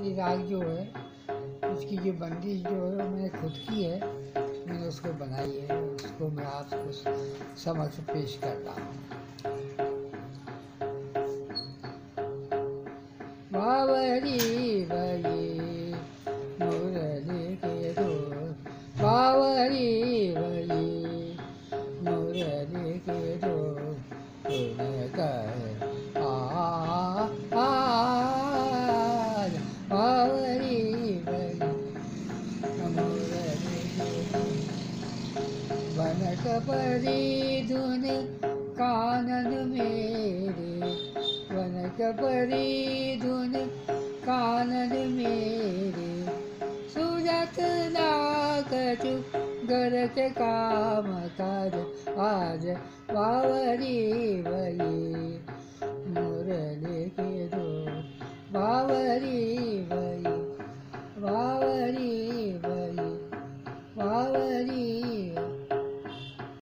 ये राग जो है उसकी जो बंदिश जो है मैंने खुद की है। मैंने उसको बनाई है, उसको मैं आपको समक्ष पेश कर रहा हूँ। बावरी बली मुरली के दो। बावरी बली मुरली के दो। सुन कर वनकरी दुन कानन मेरे वनकपरि दुन कानन मेरे आज गरमकार वये मुरली के दो बारी वये